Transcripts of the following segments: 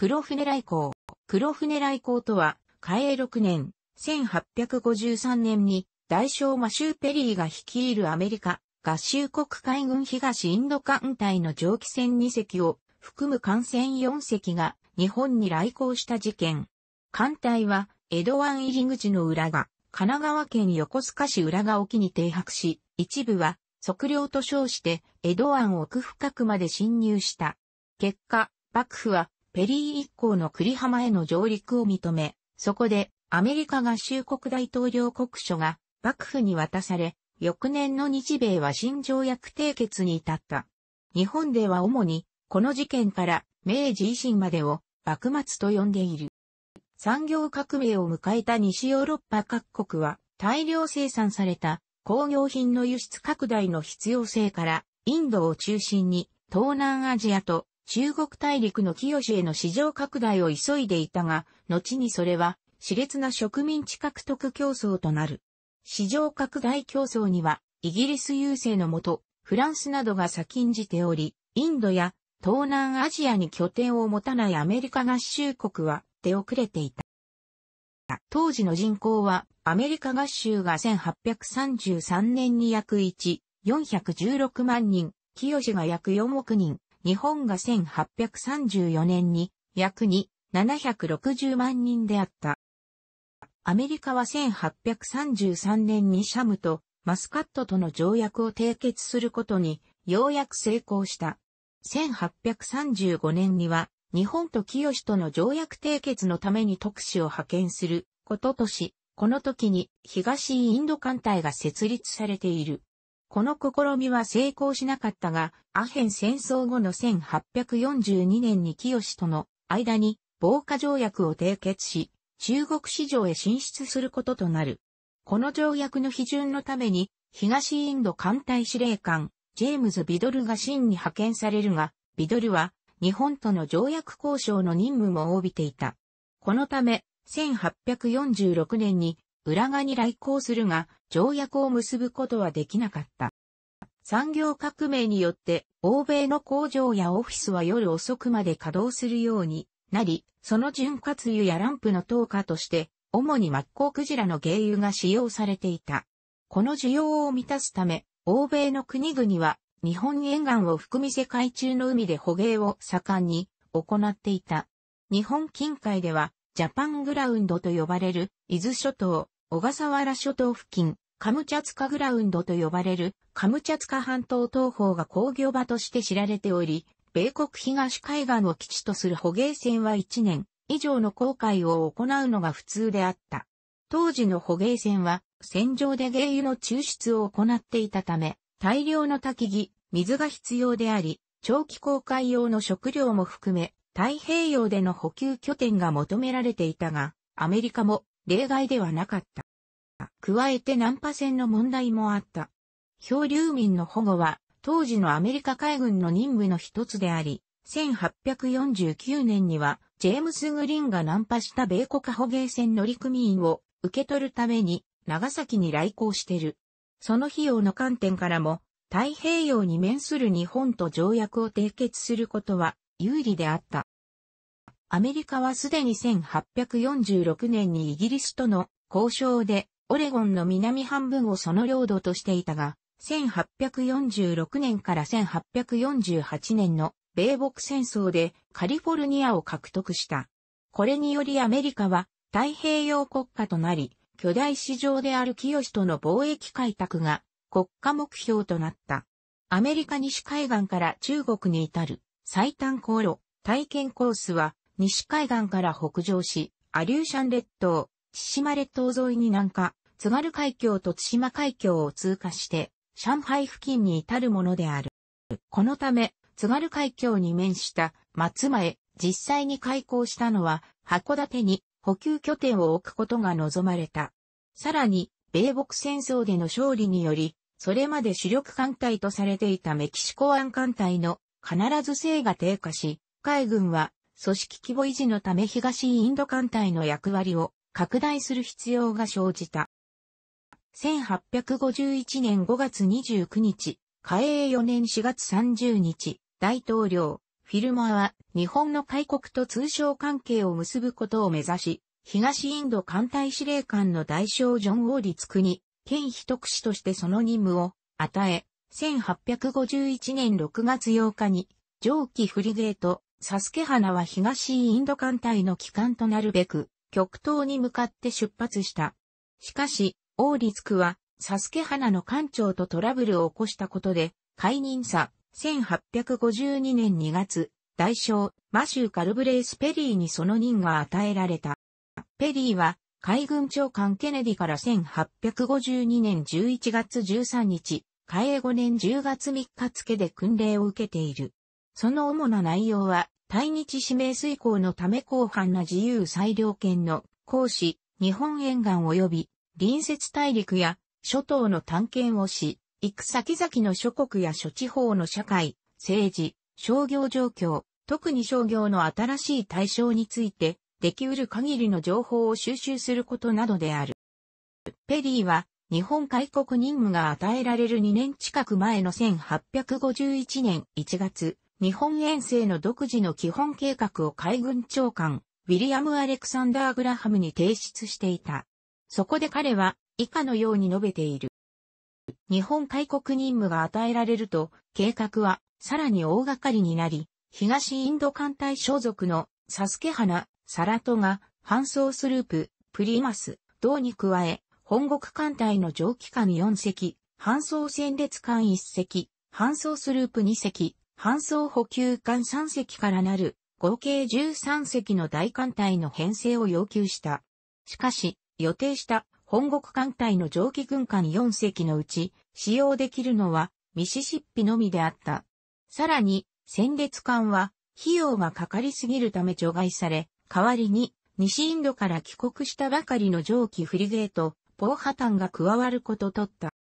黒船来航。黒船来航とは、嘉永6年、1853年に、大将マシュー・ペリーが率いるアメリカ、合衆国海軍東インド艦隊の蒸気船2隻を含む艦船4隻が日本に来航した事件。艦隊は江戸湾入り口の裏が神奈川県横須賀市浦賀沖に停泊し、一部は測量と称して江戸湾奥深くまで侵入した。結果、幕府はペリー一行の栗浜への上陸を認め、そこでアメリカ合衆国大統領国書が幕府に渡され、翌年の日米は新条約締結に至った。日本では主にこの事件から明治維新までを幕末と呼んでいる。産業革命を迎えた西ヨーロッパ各国は大量生産された工業品の輸出拡大の必要性からインドを中心に東南アジアと中国大陸の清への市場拡大を急いでいたが、後にそれは熾烈な植民地獲得競争となる。市場拡大競争にはイギリス優勢のもと、フランスなどが先んじており、インドや東南アジアに拠点を持たないアメリカ合衆国は出遅れていた。当時の人口はアメリカ合衆が1833年に約1、416万人、清が約4億人、日本が1834年に約2、760万人であった。アメリカは1833年にシャムとマスカットとの条約を締結することにようやく成功した。1835年には日本と清との条約締結のために特使を派遣することとし、この時に東インド艦隊が設立されている。この試みは成功しなかったが、アヘン戦争後の1842年に清との間に防火条約を締結し、中国市場へ進出することとなる。この条約の批准のために、東インド艦隊司令官、ジェームズ・ビドルが真に派遣されるが、ビドルは日本との条約交渉の任務も帯びていた。このため、1846年に浦賀に来航するが、条約を結ぶことはできなかった。産業革命によって、欧米の工場やオフィスは夜遅くまで稼働するようになり、その潤滑油やランプの投下として、主にマッコウクジラの原油が使用されていた。この需要を満たすため、欧米の国々は日本沿岸を含み世界中の海で捕鯨を盛んに行っていた。日本近海では、ジャパングラウンドと呼ばれる、伊豆諸島、小笠原諸島付近、カムチャツカグラウンドと呼ばれる、カムチャツカ半島東方が工業場として知られており、米国東海岸を基地とする捕鯨船は1年以上の航海を行うのが普通であった。当時の捕鯨船は、船上で原油の抽出を行っていたため、大量の焚き木、水が必要であり、長期航海用の食料も含め、太平洋での補給拠点が求められていたが、アメリカも例外ではなかった。加えてナンパ船の問題もあった。漂流民の保護は当時のアメリカ海軍の任務の一つであり、1849年にはジェームス・グリーンがナンパした米国捕鯨船乗組員を受け取るために長崎に来航してる。その費用の観点からも、太平洋に面する日本と条約を締結することは有利であった。アメリカはすでに1846年にイギリスとの交渉でオレゴンの南半分をその領土としていたが、1846年から1848年の米北戦争でカリフォルニアを獲得した。これによりアメリカは太平洋国家となり、巨大市場である清との貿易開拓が国家目標となった。アメリカ西海岸から中国に至る最短航路、体験コースは西海岸から北上し、アリューシャン列島、千島列島沿いに南下、津軽海峡と対馬海峡を通過して、上海付近に至るものである。このため、津軽海峡に面した松前、実際に開港したのは函館に補給拠点を置くことが望まれた。さらに、米北戦争での勝利により、それまで主力艦隊とされていたメキシコ湾艦隊の必ず性が低下し、海軍は組織規模維持のため東インド艦隊の役割を拡大する必要が生じた。1851年5月29日、嘉永4年4月30日、大統領、フィルマーは日本の開国と通商関係を結ぶことを目指し、東インド艦隊司令官の大将ジョン・オーリツクに、県秘特使としてその任務を与え、1851年6月8日に、上記フリゲート、サスケ花は東インド艦隊の機関となるべく、極東に向かって出発した。しかし、オーリツクは、サスケ花の艦長とトラブルを起こしたことで、解任さ、1852年2月、大将、マシュー・カルブレイス・ペリーにその任が与えられた。ペリーは、海軍長官ケネディから1852年11月13日、海江5年10月3日付で訓令を受けている。その主な内容は、対日指名遂行のため広範な自由裁量権の行使、日本沿岸及び隣接大陸や諸島の探検をし、行く先々の諸国や諸地方の社会、政治、商業状況、特に商業の新しい対象について、できうる限りの情報を収集することなどである。ペリーは、日本開国任務が与えられる2年近く前の1851年1月、日本遠征の独自の基本計画を海軍長官、ウィリアム・アレクサンダー・グラハムに提出していた。そこで彼は、以下のように述べている。日本開国任務が与えられると、計画はさらに大掛かりになり、東インド艦隊所属のサスケ花、サラトが、搬送スループ、プリマス、銅に加え、本国艦隊の蒸気艦4隻、搬送戦列艦1隻、搬送スループ2隻、搬送補給艦3隻からなる、合計13隻の大艦隊の編成を要求した。しかし、予定した本国艦隊の蒸気軍艦4隻のうち、使用できるのはミシシッピのみであった。さらに、戦列艦は、費用がかかりすぎるため除外され、代わりに、西インドから帰国したばかりの蒸気フリゲート、ポーハタンが加わることとった。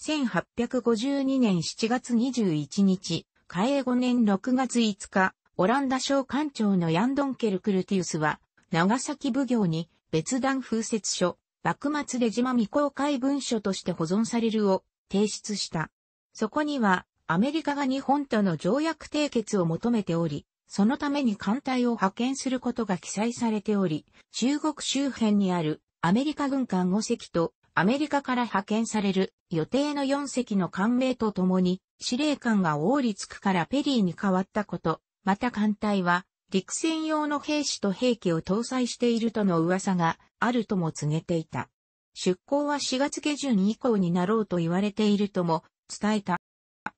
1852年7月21日、嘉永5年6月5日、オランダ省艦長のヤンドンケル・クルティウスは、長崎奉行に別段風説書、幕末で島未公開文書として保存されるを提出した。そこには、アメリカが日本との条約締結を求めており、そのために艦隊を派遣することが記載されており、中国周辺にあるアメリカ軍艦5隻とアメリカから派遣される予定の4隻の艦名とともに司令官が王立区からペリーに変わったこと、また艦隊は陸戦用の兵士と兵器を搭載しているとの噂があるとも告げていた。出港は4月下旬以降になろうと言われているとも伝えた。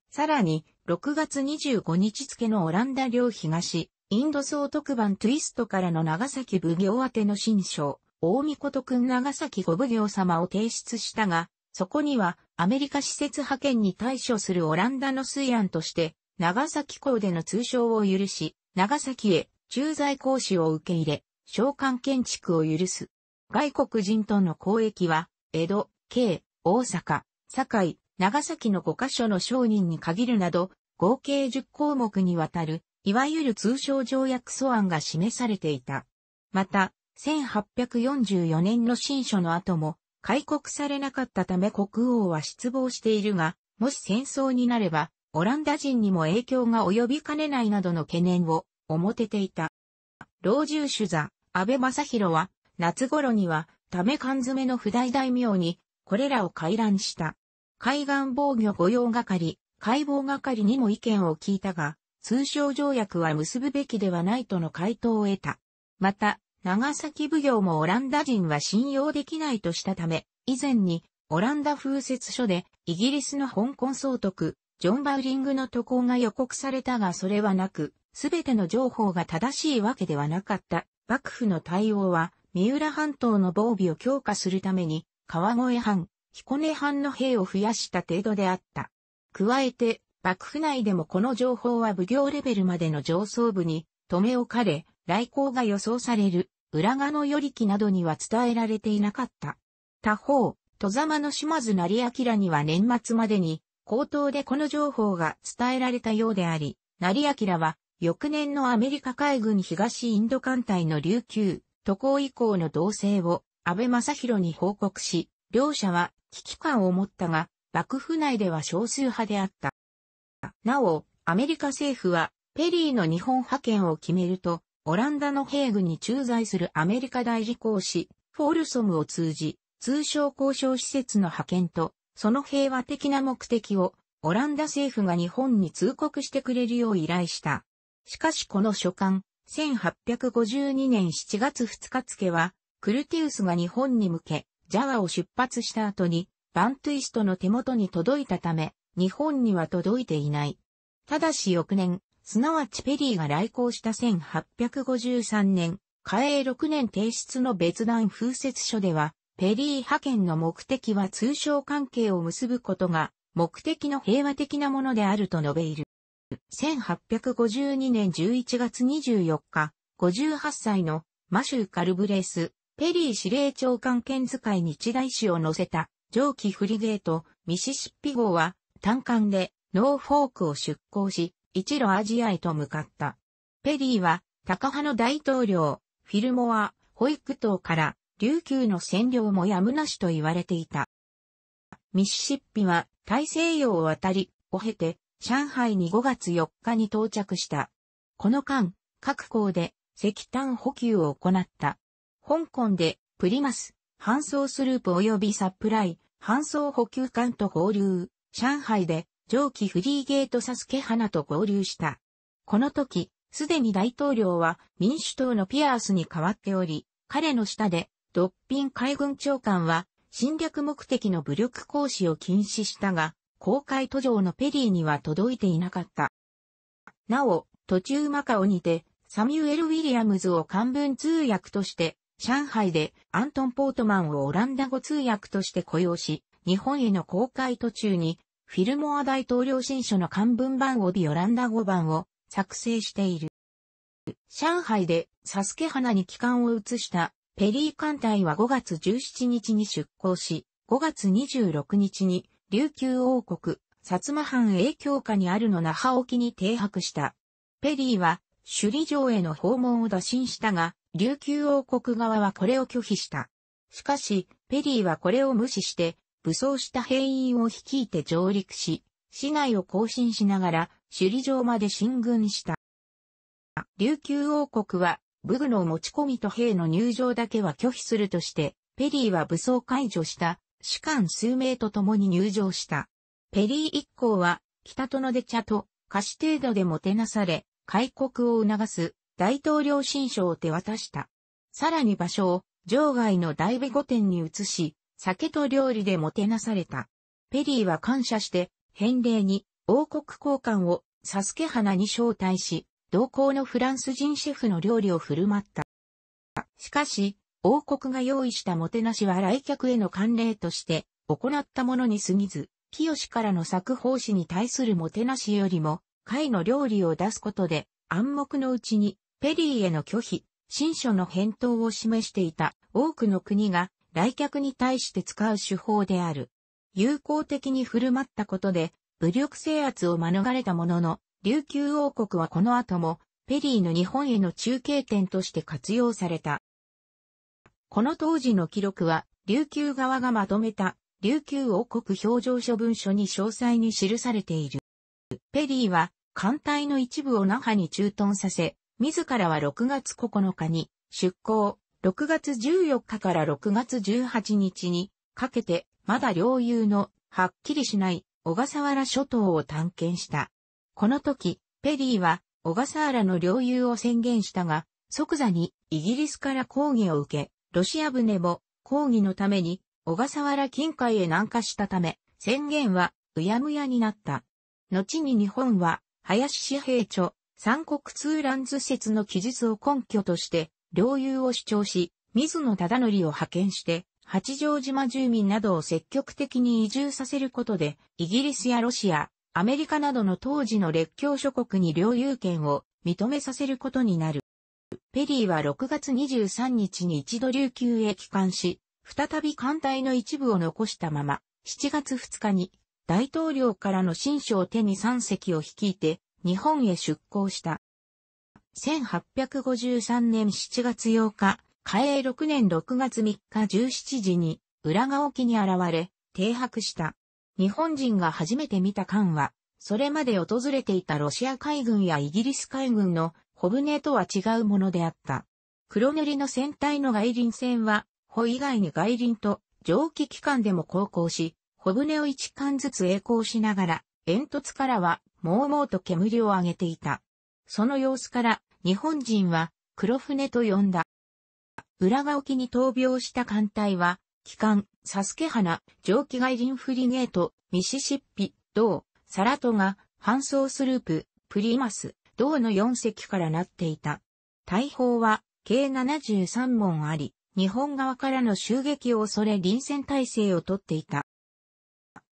さらに、6月25日付のオランダ領東、インド総特番トゥイストからの長崎奉行宛の新書、大見ことくん長崎ご奉行様を提出したが、そこにはアメリカ施設派遣に対処するオランダの水案として、長崎港での通商を許し、長崎へ駐在講師を受け入れ、召喚建築を許す。外国人との交易は、江戸、京、大阪、堺、長崎の5カ所の商人に限るなど、合計10項目にわたる、いわゆる通商条約素案が示されていた。また、1844年の新書の後も、開国されなかったため国王は失望しているが、もし戦争になれば、オランダ人にも影響が及びかねないなどの懸念を表ていた。老中主座、安倍正宏は、夏頃には、ため缶詰の不大大名に、これらを回覧した。海岸防御御用係、解剖係にも意見を聞いたが、通商条約は結ぶべきではないとの回答を得た。また、長崎奉行もオランダ人は信用できないとしたため、以前にオランダ風説書でイギリスの香港総督、ジョン・バウリングの渡航が予告されたがそれはなく、すべての情報が正しいわけではなかった。幕府の対応は、三浦半島の防備を強化するために、川越藩、彦根藩の兵を増やした程度であった。加えて、幕府内でもこの情報は奉行レベルまでの上層部に留め置かれ、来航が予想される浦賀の頼記などには伝えられていなかった。他方、戸様の島津成明には年末までに、口頭でこの情報が伝えられたようであり、成明は翌年のアメリカ海軍東インド艦隊の琉球、渡航以降の動静を安倍正宏に報告し、両者は危機感を持ったが、幕府内では少数派であった。なお、アメリカ政府はペリーの日本派遣を決めると、オランダのヘーグに駐在するアメリカ代理公使、フォールソムを通じ、通商交渉施設の派遣と、その平和的な目的を、オランダ政府が日本に通告してくれるよう依頼した。しかしこの書簡、1852年7月2日付は、クルティウスが日本に向け、ジャワを出発した後に、バントゥイストの手元に届いたため、日本には届いていない。ただし翌年、すなわちペリーが来航した1853年、嘉永6年提出の別段風雪書では、ペリー派遣の目的は通商関係を結ぶことが目的の平和的なものであると述べいる。1852年11月24日、58歳のマシュー・カルブレース、ペリー司令長官兼使い日大使を乗せた蒸気フリゲート、ミシシッピ号は単艦でノーフォークを出港し、一路アジアへと向かった。ペリーは、高派の大統領、フィルモア、ホイク島から、琉球の占領もやむなしと言われていた。ミシシッピは、大西洋を渡り、を経て、上海に5月4日に到着した。この間、各港で石炭補給を行った。香港で、プリマス、搬送スループ及びサプライ、搬送補給艦と合流。上海で、蒸気フリーゲートサスケ花と合流した。この時、すでに大統領は民主党のピアースに変わっており、彼の下で、ドッピン海軍長官は侵略目的の武力行使を禁止したが、公開途上のペリーには届いていなかった。なお、途中マカオにて、サミュエル・ウィリアムズを漢文通訳として、上海でアントン・ポートマンをオランダ語通訳として雇用し、日本への公開途中にフィルモア大統領新書の漢文版及びオランダ語版を作成している。上海でサスケ花に帰還を移したペリー艦隊は5月17日に出港し、5月26日に琉球王国、薩摩藩影響下にあるの那覇沖に停泊した。ペリーは首里城への訪問を打診したが、琉球王国側はこれを拒否した。しかし、ペリーはこれを無視して、武装した兵員を率いて上陸し、市内を行進しながら首里城まで進軍した。琉球王国は武具の持ち込みと兵の入場だけは拒否するとして、ペリーは武装解除した士官数名と共に入場した。ペリー一行は北殿で茶と菓子程度でもてなされ、開国を促す大統領新書を手渡した。さらに場所を場外の大部御殿に移し、酒と料理でもてなされた。ペリーは感謝して、返礼に王国交換をサスケ花に招待し、同行のフランス人シェフの料理を振る舞った。しかし、王国が用意したもてなしは来客への慣例として行ったものに過ぎず、清からの作法師に対するもてなしよりも、貝の料理を出すことで暗黙のうちにペリーへの拒否、新書の返答を示していた多くの国が来客に対して使う手法である。友好的に振る舞ったことで、武力制圧を免れたものの、琉球王国はこの後も、ペリーの日本への中継点として活用された。この当時の記録は、琉球側がまとめた、琉球王国表情書文書に詳細に記されている。ペリーは、艦隊の一部を那覇に駐屯させ、自らは6月9日に出港、6月14日から6月18日にかけて、まだ領有のはっきりしない小笠原諸島を探検した。この時、ペリーは小笠原の領有を宣言したが、即座にイギリスから抗議を受け、ロシア船も抗議のために小笠原近海へ南下したため、宣言はうやむやになった。後に日本は、林紙幣著、三国通乱図説の記述を根拠として、領有を主張し、水野忠則を派遣して、八丈島住民などを積極的に移住させることで、イギリスやロシア、アメリカなどの当時の列強諸国に領有権を認めさせることになる。ペリーは6月23日に一度琉球へ帰還し、再び艦隊の一部を残したまま、7月2日に大統領からの新書を手に3隻を率いて日本へ出港した。1853年7月8日、嘉永6年6月3日17時に、浦賀沖に現れ、停泊した。日本人が初めて見た艦は、それまで訪れていたロシア海軍やイギリス海軍の小船とは違うものであった。黒塗りの船体の外輪船は、帆以外に外輪と蒸気機関でも航行し、小船を一艦ずつ栄光しながら、煙突からは、もうもうと煙を上げていた。その様子から、日本人は、黒船と呼んだ。裏側沖に闘病した艦隊は、機関、サスケ花、蒸気外輪フリゲート、ミシシッピ、銅、サラトが、搬送スループ、プリマス、銅の4隻からなっていた。大砲は、計73門あり、日本側からの襲撃を恐れ臨戦態勢をとっていた。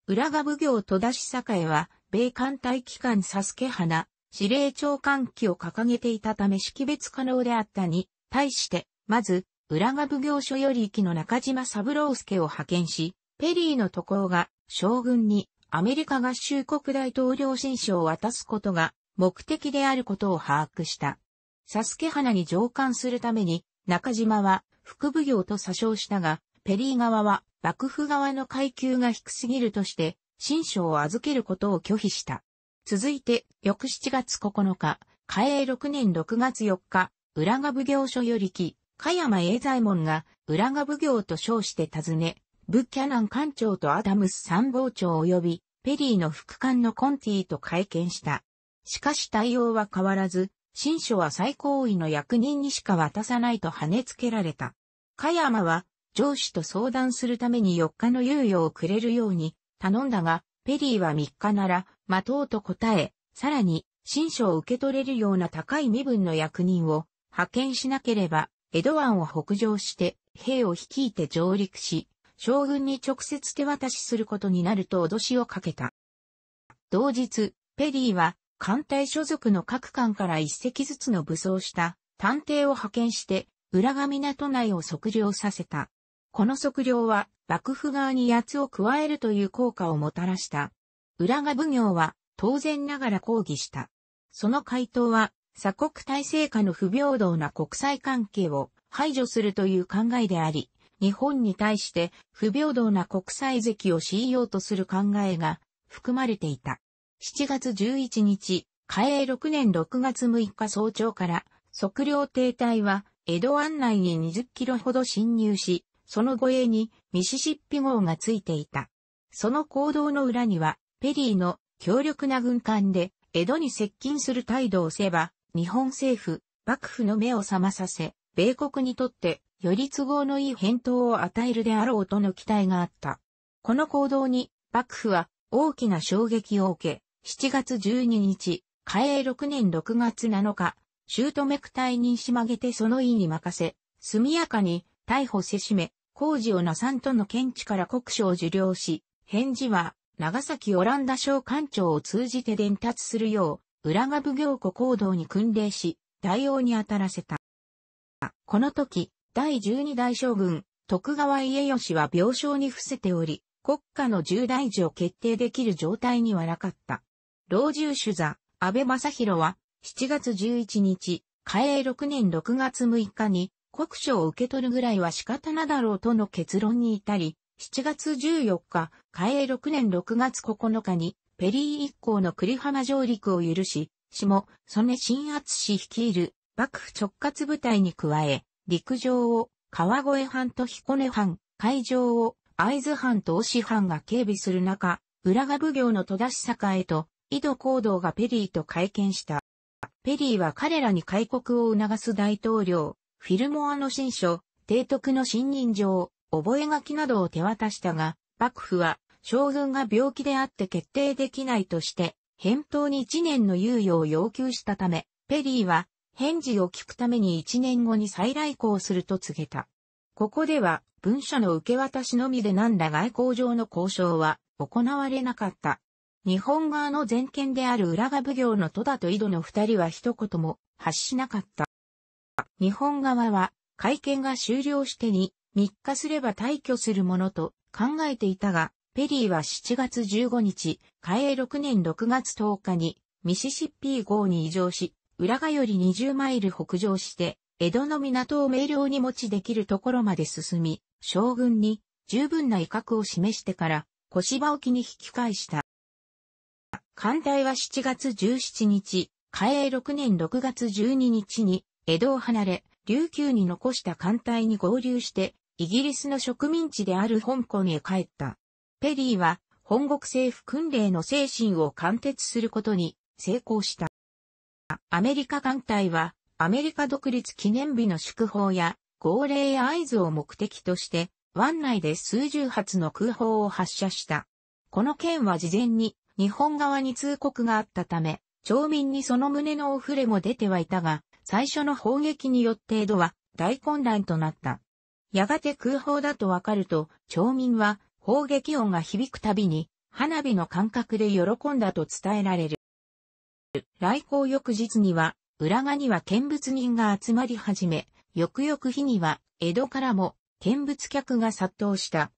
浦賀奉行戸田市栄は、米艦隊機関サスケ花、司令長官機を掲げていたため識別可能であったに、対して、まず、浦賀奉行所より行きの中島三郎介を派遣し、ペリーの渡航が将軍にアメリカ合衆国大統領親書を渡すことが目的であることを把握した。サスケ花に上官するために中島は副奉行と詐称したが、ペリー側は幕府側の階級が低すぎるとして親書を預けることを拒否した。続いて、翌7月9日、嘉永6年6月4日、浦賀奉行所より来、加山栄左衛門が浦賀奉行と称して訪ね、ブッキャナン艦長とアダムス参謀長及びペリーの副官のコンティと会見した。しかし対応は変わらず、新書は最高位の役人にしか渡さないと跳ねつけられた。加山は上司と相談するために4日の猶予をくれるように頼んだが、ペリーは3日なら待とうと答え、さらに、新書を受け取れるような高い身分の役人を派遣しなければ江戸湾を北上して兵を率いて上陸し、将軍に直接手渡しすることになると脅しをかけた。同日、ペリーは艦隊所属の各艦から一隻ずつの武装した探偵を派遣して浦賀港内を測量させた。この測量は幕府側に八つを加えるという効果をもたらした。浦賀奉行は当然ながら抗議した。その回答は鎖国体制下の不平等な国際関係を排除するという考えであり、日本に対して不平等な国際石を強いようとする考えが含まれていた。7月11日、嘉永6年6月6日早朝から測量艇隊は江戸湾内に20キロほど侵入し、その護衛にミシシッピ号がついていた。その行動の裏には、ペリーの強力な軍艦で江戸に接近する態度をせば、日本政府、幕府の目を覚まさせ、米国にとってより都合のいい返答を与えるであろうとの期待があった。この行動に幕府は大きな衝撃を受け、7月12日、嘉永6年6月7日、姑区隊にしまげてその意に任せ、速やかに逮捕せしめ、工事をなさんとの検知から国書を受領し、返事は長崎オランダ省官庁を通じて伝達するよう、浦賀奉行庫行動に訓令し、代用に当たらせた。この時、第十二代将軍、徳川家吉は病床に伏せており、国家の重大事を決定できる状態にはなかった。老中主座、安倍正宏は、7月11日、嘉永6年6月6日に、国書を受け取るぐらいは仕方なだろうとの結論に至り、7月14日、嘉永6年6月9日に、ペリー一行の栗浜上陸を許し、下、曽根新圧氏率いる幕府直轄部隊に加え、陸上を川越藩と彦根藩、海上を会津藩と押藩が警備する中、浦賀奉行の戸田市栄と井戸行動がペリーと会見した。ペリーは彼らに開国を促す大統領、フィルモアの新書、提督の信任状、覚書などを手渡したが、幕府は将軍が病気であって決定できないとして、返答に1年の猶予を要求したため、ペリーは返事を聞くために1年後に再来航すると告げた。ここでは文書の受け渡しのみでなんだ外交上の交渉は行われなかった。日本側の前見である浦賀奉行の戸田と井戸の二人は一言も発しなかった。日本側は会見が終了してに3日すれば退去するものと考えていたが、ペリーは7月15日、嘉永6年6月10日にミシシッピー号に移乗し、浦賀より20マイル北上して、江戸の港を明瞭に持ちできるところまで進み、将軍に十分な威嚇を示してから、小芝沖に引き返した。艦隊は7月17日、嘉永6年6月12日に江戸を離れ、琉球に残した艦隊に合流して、イギリスの植民地である香港へ帰った。ペリーは本国政府訓令の精神を貫徹することに成功した。アメリカ艦隊はアメリカ独立記念日の祝砲や号令や合図を目的として湾内で数十発の空砲を発射した。この件は事前に日本側に通告があったため、町民にその旨のお触れも出てはいたが、最初の砲撃によって江戸は大混乱となった。やがて空砲だとわかると、町民は砲撃音が響くたびに、花火の感覚で喜んだと伝えられる。来航翌日には、浦賀には見物人が集まり始め、翌々日には、江戸からも見物客が殺到した。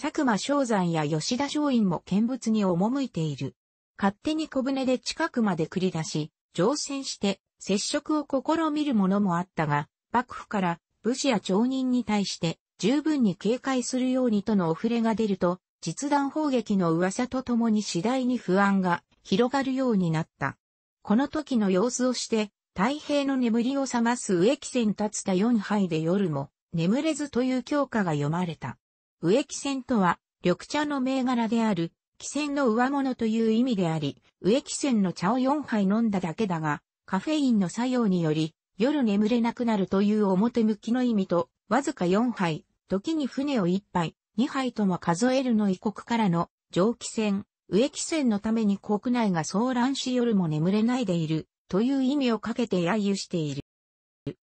佐久間昌山や吉田松陰も見物に赴いている。勝手に小舟で近くまで繰り出し、乗船して接触を試みるものもあったが、幕府から武士や町人に対して十分に警戒するようにとのお触れが出ると、実弾砲撃の噂とともに次第に不安が広がるようになった。この時の様子をして、太平の眠りを覚ます植木線立つた四杯で夜も眠れずという教科が読まれた。植木線とは緑茶の銘柄である、汽船の上物という意味であり、植木線の茶を4杯飲んだだけだが、カフェインの作用により、夜眠れなくなるという表向きの意味と、わずか4杯、時に船を1杯、2杯とも数えるの異国からの蒸気船、植木船のために国内が騒乱し夜も眠れないでいる、という意味をかけて揶揄している。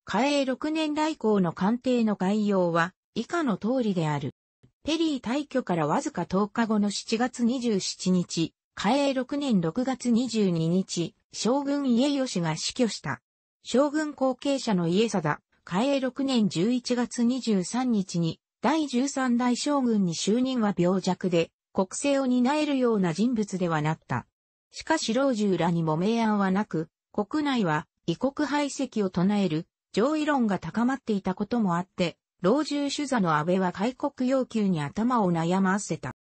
嘉永6年来航の艦艇の概要は以下の通りである。ペリー退去からわずか10日後の7月27日、嘉永6年6月22日、将軍家吉が死去した。将軍後継者の家貞、嘉永6年11月23日に、第13代将軍に就任は病弱で、国政を担えるような人物ではなった。しかし老中らにも明暗はなく、国内は異国排斥を唱える上位論が高まっていたこともあって、老中主座の安倍は開国要求に頭を悩ませた。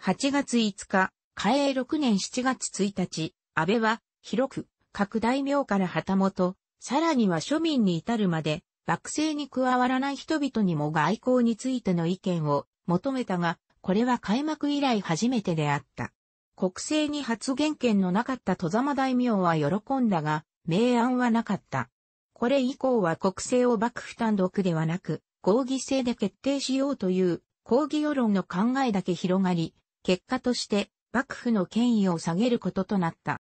8月5日、嘉永6年7月1日、安倍は広く各大名から旗本、さらには庶民に至るまで、幕政に加わらない人々にも外交についての意見を求めたが、これは開幕以来初めてであった。国政に発言権のなかった戸様大名は喜んだが、明暗はなかった。これ以降は国政を幕府単独ではなく、合議制で決定しようという抗議世論の考えだけ広がり、結果として幕府の権威を下げることとなった。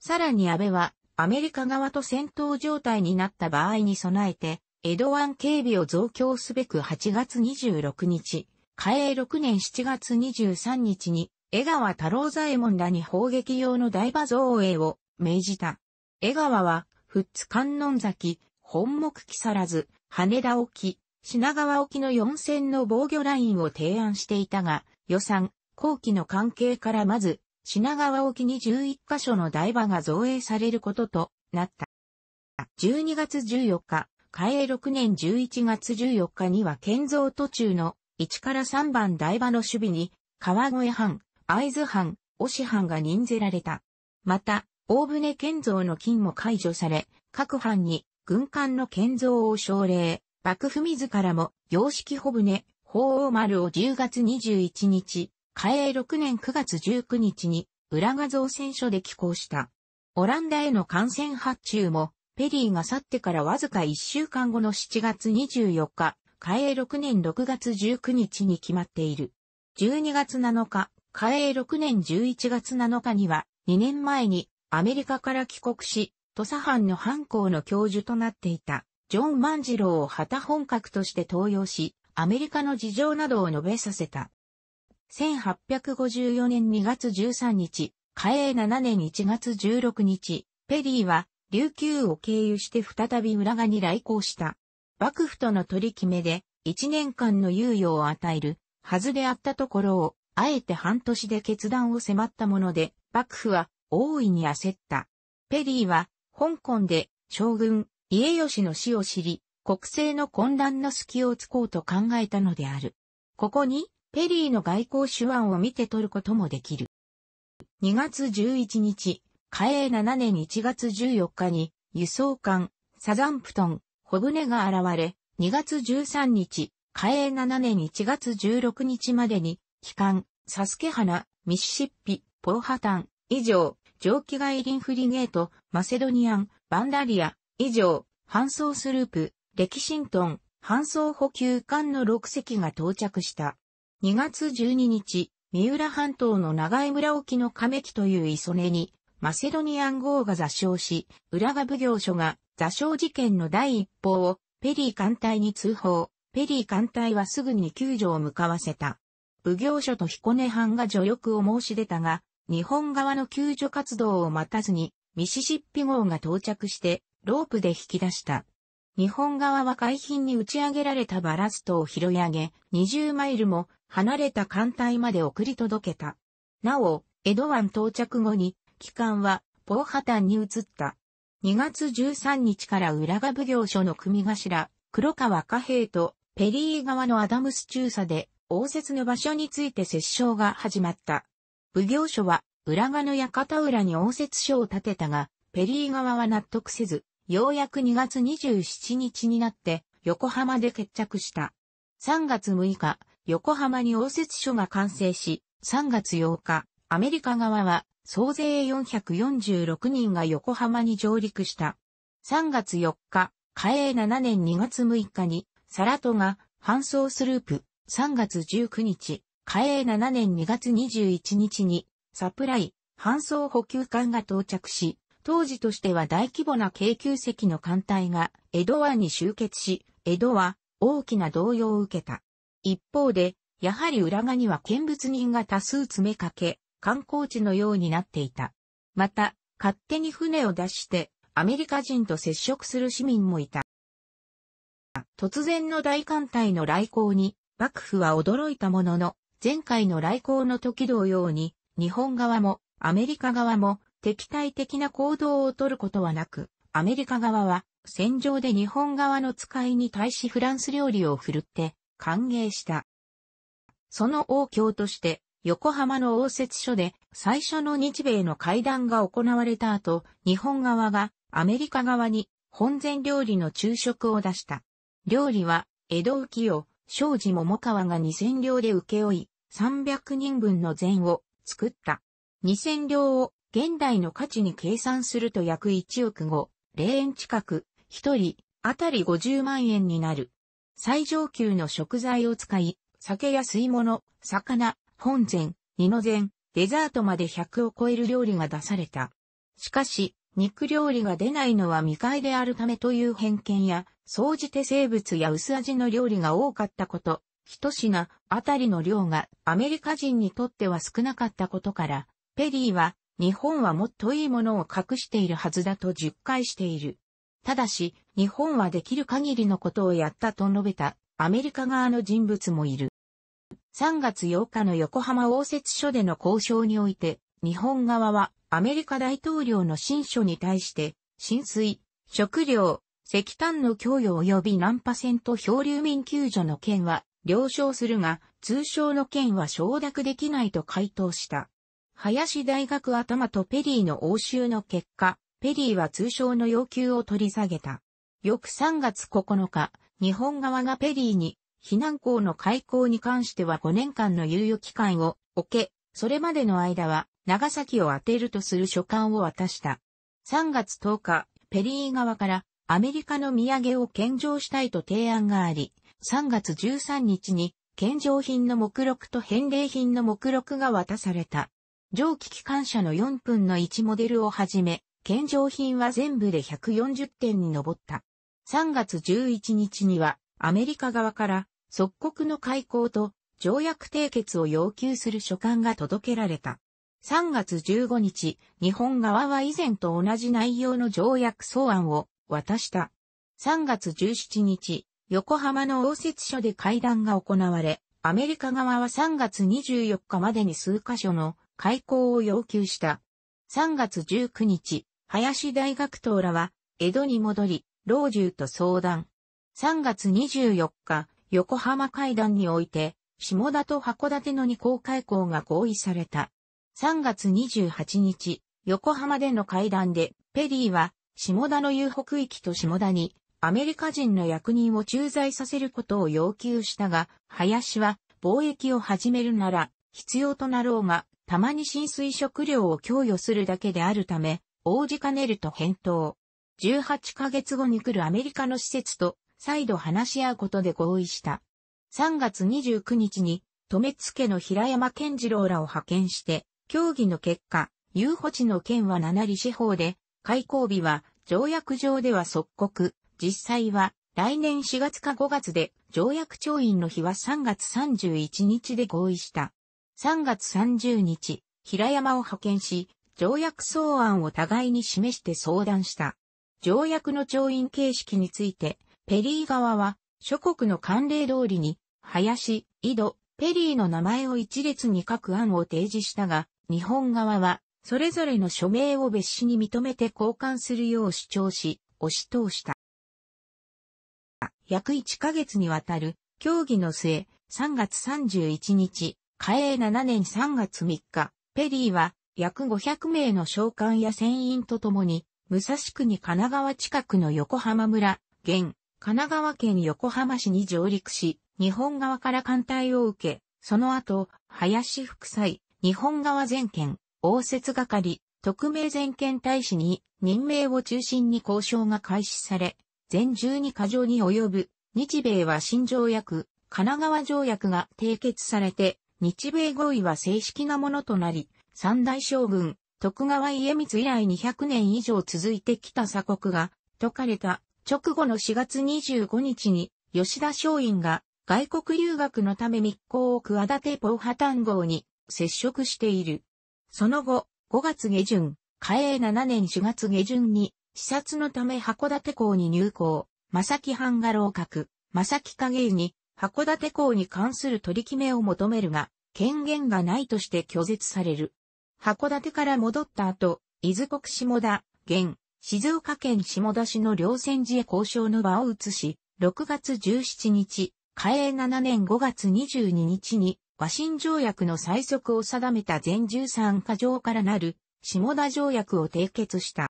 さらに安倍は、アメリカ側と戦闘状態になった場合に備えて、江戸湾警備を増強すべく8月26日、嘉永6年7月23日に、江川太郎左衛門らに砲撃用の大馬造営を命じた。江川は、富津観音崎、本木木更津、羽田沖、品川沖の4線の防御ラインを提案していたが、予算、後期の関係からまず、品川沖に11カ所の台場が造営されることとなった。12月14日、嘉永6年11月14日には建造途中の1から3番台場の守備に川越藩、会津藩、押藩が任ぜられた。また、大船建造の金も解除され、各藩に軍艦の建造を奨励、幕府自らも洋式帆船、法王丸を10月21日、嘉永6年9月19日に、浦賀造船所で寄港した。オランダへの感染発注も、ペリーが去ってからわずか1週間後の7月24日、嘉永6年6月19日に決まっている。12月7日、嘉永6年11月7日には、2年前にアメリカから帰国し、土佐藩の藩校の教授となっていた、ジョン万次郎を旗本格として登用し、アメリカの事情などを述べさせた。1854年2月13日、嘉永7年1月16日、ペリーは琉球を経由して再び浦賀に来航した。幕府との取り決めで1年間の猶予を与えるはずであったところを、あえて半年で決断を迫ったもので、幕府は大いに焦った。ペリーは香港で将軍家吉の死を知り、国政の混乱の隙をつこうと考えたのである。ここにペリーの外交手腕を見て取ることもできる。2月11日、嘉永7年1月14日に輸送艦サザンプトン、小舟が現れ、2月13日、嘉永7年1月16日までに、機関、サスケ花、ミシシッピ、ポーハタン、以上、蒸気外輪フリゲート、マセドニアン、バンダリア、以上、搬送スループ、レキシントン、搬送補給艦の6隻が到着した。2月12日、三浦半島の長井村沖の亀木という磯根に、マセドニアン号が座礁し、浦賀奉行所が座礁事件の第一報をペリー艦隊に通報。ペリー艦隊はすぐに救助を向かわせた。奉行所と彦根藩が助力を申し出たが、日本側の救助活動を待たずに、ミシシッピ号が到着して、ロープで引き出した。日本側は海浜に打ち上げられたバラストを拾い上げ、20マイルも離れた艦隊まで送り届けた。なお、江戸湾到着後に、機関はポーハタンに移った。2月13日から浦賀奉行所の組頭、黒川貨幣とペリー側のアダムス中佐で応接の場所について折衝が始まった。奉行所は浦賀の館裏に応接所を建てたが、ペリー側は納得せず、ようやく2月27日になって横浜で決着した。3月6日、横浜に応接所が完成し、3月8日、アメリカ側は総勢446人が横浜に上陸した。3月4日、嘉永7年2月6日に、サラトが搬送スループ、3月19日、嘉永7年2月21日に、サプライ、搬送補給艦が到着し、当時としては大規模な京急隻の艦隊が江戸湾に集結し、江戸は大きな動揺を受けた。一方で、やはり裏側には見物人が多数詰めかけ、観光地のようになっていた。また、勝手に船を出してアメリカ人と接触する市民もいた。突然の大艦隊の来航に幕府は驚いたものの、前回の来航の時同様に、日本側もアメリカ側も敵対的な行動をとることはなく、アメリカ側は戦場で日本側の使いに対しフランス料理を振るって歓迎した。その王教として横浜の応接所で最初の日米の会談が行われた後、日本側がアメリカ側に本前料理の昼食を出した。料理は江戸浮世、庄司桃川が2000両で請け負い、300人分の膳を作った。2000両を現代の価値に計算すると約1億5、0円近く、1人、あたり50万円になる。最上級の食材を使い、酒や吸い物、魚、本膳、二の膳、デザートまで100を超える料理が出された。しかし、肉料理が出ないのは未開であるためという偏見や、総じて生物や薄味の料理が多かったこと、一品あたりの量がアメリカ人にとっては少なかったことから、ペリーは日本はもっといいものを隠しているはずだと述回している。ただし、日本はできる限りのことをやったと述べたアメリカ側の人物もいる。3月8日の横浜応接所での交渉において、日本側はアメリカ大統領の新書に対して、浸水、食料、石炭の供与及びナンパ船と漂流民救助の件は了承するが、通称の件は承諾できないと回答した。林大学頭とペリーの応酬の結果、ペリーは通商の要求を取り下げた。翌3月9日、日本側がペリーに、避難港の開港に関しては5年間の猶予期間を置け、それまでの間は、長崎を当てるとする書簡を渡した。3月10日、ペリー側からアメリカの土産を献上したいと提案があり、3月13日に献上品の目録と返礼品の目録が渡された。蒸気機関車の4分の1モデルをはじめ、献上品は全部で140点に上った。3月11日には、アメリカ側から即刻の開港と条約締結を要求する書簡が届けられた。3月15日、日本側は以前と同じ内容の条約草案を渡した。3月17日、横浜の応接所で会談が行われ、アメリカ側は3月24日までに数カ所の開港を要求した。3月19日、林大学党らは、江戸に戻り、老中と相談。3月24日、横浜会談において、下田と函館の二港開港が合意された。3月28日、横浜での会談で、ペリーは、下田の遊北域と下田に、アメリカ人の役人を駐在させることを要求したが、林は、貿易を始めるなら、必要となろうが、たまに浸水食料を供与するだけであるため、応じかねると返答。18ヶ月後に来るアメリカの施設と再度話し合うことで合意した。3月29日に、留付の平山健次郎らを派遣して、協議の結果、遊歩地の県は7里四方で、開港日は条約上では即刻、実際は来年4月か5月で条約調印の日は3月31日で合意した。3月30日、平山を派遣し、条約草案を互いに示して相談した。条約の調印形式について、ペリー側は、諸国の慣例通りに、林、井戸、ペリーの名前を一列に書く案を提示したが、日本側は、それぞれの署名を別紙に認めて交換するよう主張し、押し通した。約1ヶ月にわたる協議の末、3月31日、嘉永7年3月3日、ペリーは約500名の召喚や船員と共に、武蔵国神奈川近くの横浜村、現、神奈川県横浜市に上陸し、日本側から艦隊を受け、その後、林副裁、日本側全権、応接係、特命全権大使に任命を中心に交渉が開始され、全12箇条に及ぶ日米和新条約、神奈川条約が締結されて、日米合意は正式なものとなり、三大将軍、徳川家光以来200年以上続いてきた鎖国が解かれた直後の4月25日に吉田松陰が外国留学のため密航を企てポーハタン号に接触している。その後、5月下旬、嘉永7年4月下旬に視察のため函館港に入港、正木藩が楼閣、正木影に函館港に関する取り決めを求めるが、権限がないとして拒絶される。函館から戻った後、伊豆国下田、現、静岡県下田市の両戦時へ交渉の場を移し、6月17日、嘉永7年5月22日に、和親条約の最速を定めた全13箇条からなる、下田条約を締結した。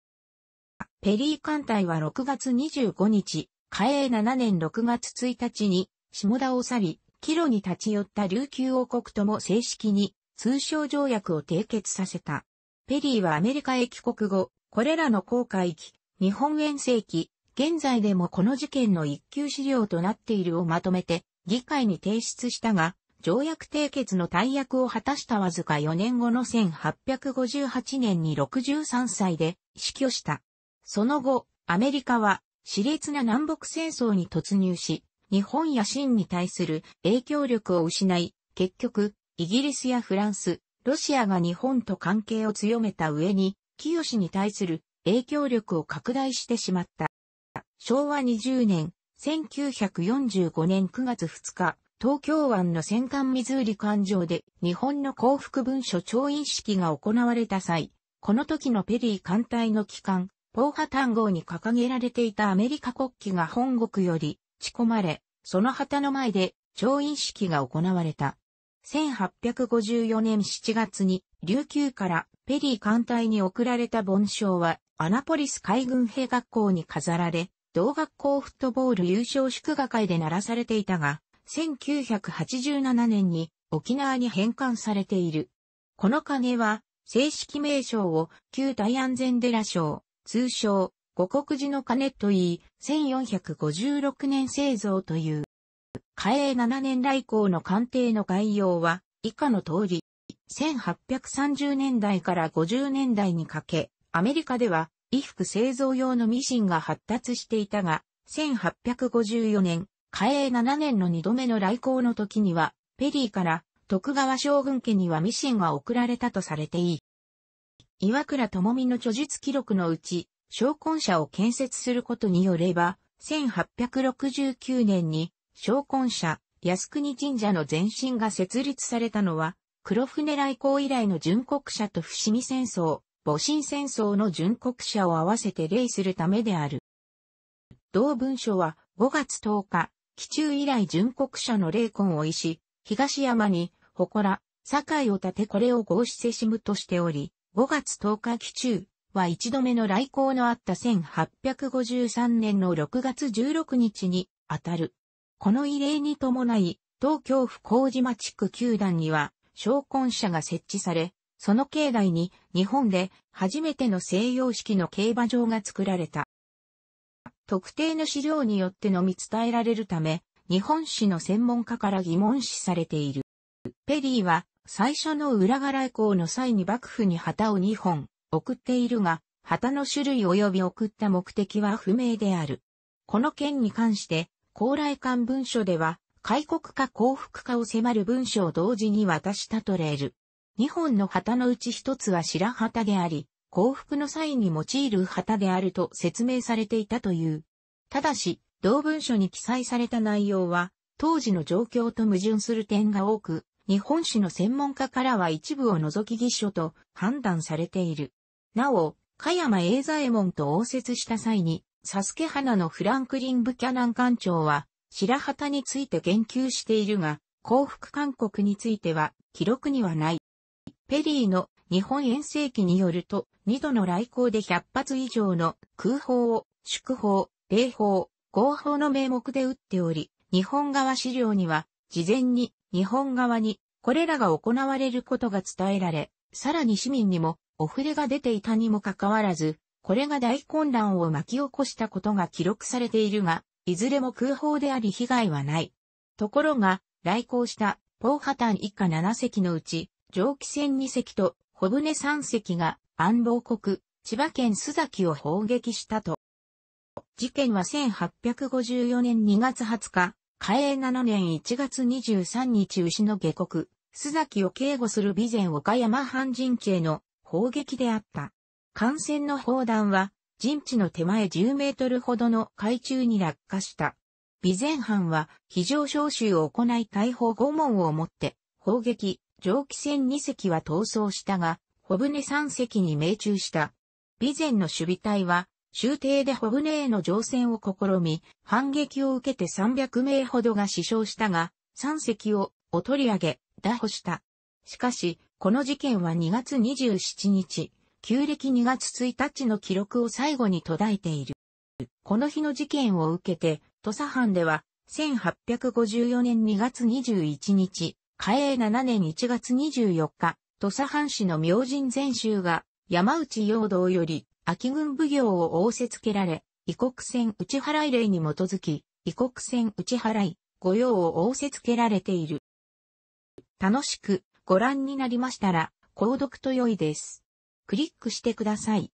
ペリー艦隊は6月25日、嘉永7年6月1日に、下田を去り、帰路に立ち寄った琉球王国とも正式に通商条約を締結させた。ペリーはアメリカへ帰国後、これらの航海機、日本遠征機、現在でもこの事件の一級資料となっているをまとめて議会に提出したが、条約締結の大役を果たしたわずか4年後の1858年に63歳で死去した。その後、アメリカは熾烈な南北戦争に突入し、日本や清に対する影響力を失い、結局、イギリスやフランス、ロシアが日本と関係を強めた上に、清に対する影響力を拡大してしまった。昭和20年、1945年9月2日、東京湾の戦艦水売艦上で日本の幸福文書調印式が行われた際、この時のペリー艦隊の機関、ポーハタン号に掲げられていたアメリカ国旗が本国より仕込まれ、その旗の前で調印式が行われた。1854年7月に琉球からペリー艦隊に贈られた盆章はアナポリス海軍兵学校に飾られ、同学校フットボール優勝祝賀会で鳴らされていたが、1987年に沖縄に返還されている。この鐘は正式名称を旧大安全寺賞、通称、五国寺の鐘といい、1456年製造という。嘉永7年来航の艦艇の概要は以下の通り、1830年代から50年代にかけ、アメリカでは衣服製造用のミシンが発達していたが、1854年、嘉永7年の2度目の来航の時には、ペリーから徳川将軍家にはミシンが送られたとされていい。岩倉智美の著述記録のうち、昇魂社を建設することによれば、1869年に、昇魂社、靖国神社の前身が設立されたのは、黒船来航以来の純国社と伏見戦争、戊辰戦争の純国社を合わせて礼するためである。同文書は5月10日、紀中以来純国社の霊魂を意し、東山に、祠、堺を立てこれを合してシムとしており、5月10日期中は一度目の来航のあった1853年の6月16日に当たる。この異例に伴い、東京府麹町区球団には、昇魂社が設置され、その境内に日本で初めての西洋式の競馬場が作られた。特定の資料によってのみ伝えられるため、日本史の専門家から疑問視されている。ペリーは最初の裏柄以降の際に幕府に旗を2本送っているが、旗の種類及び送った目的は不明である。この件に関して、高麗館文書では、開国か降伏かを迫る文書を同時に渡したとレール。2本の旗のうち1つは白旗であり、降伏の際に用いる旗であると説明されていたという。ただし、同文書に記載された内容は、当時の状況と矛盾する点が多く、日本史の専門家からは一部を除き偽書と判断されている。なお、加山栄左衛門と応接した際に、サスケ花のフランクリン・ブキャナン館長は、白旗について言及しているが、幸福勧告については記録にはない。ペリーの日本遠征記によると、2度の来航で100発以上の空砲を祝砲、礼砲、合法の名目で撃っており、日本側資料には、事前に日本側にこれらが行われることが伝えられ、さらに市民にもお触れが出ていたにもかかわらず、これが大混乱を巻き起こしたことが記録されているが、いずれも空砲であり被害はない。ところが、来航したポーハタン一家7隻のうち、蒸気船2隻と小舟3隻が安房国、千葉県須崎を砲撃したと。事件は1854年2月20日、嘉永7年1月23日牛の下国、須崎を警護する備前岡山藩陣地への砲撃であった。艦船の砲弾は、陣地の手前10メートルほどの海中に落下した。備前藩は非常招集を行い大砲5門をもって砲撃、蒸気船2隻は逃走したが、小舟3隻に命中した。備前の守備隊は終艇で小舟への乗船を試み、反撃を受けて300名ほどが死傷したが、3隻をお取り上げ、打破した。しかし、この事件は2月27日、旧暦2月1日の記録を最後に途絶えている。この日の事件を受けて、土佐藩では、1854年2月21日、嘉永7年1月24日、土佐藩士の明神全集が山内陽道より秋軍奉行を仰せつけられ、異国船打ち払い令に基づき、異国船打ち払い、御用を仰せつけられている。楽しくご覧になりましたら、購読と良いです。クリックしてください。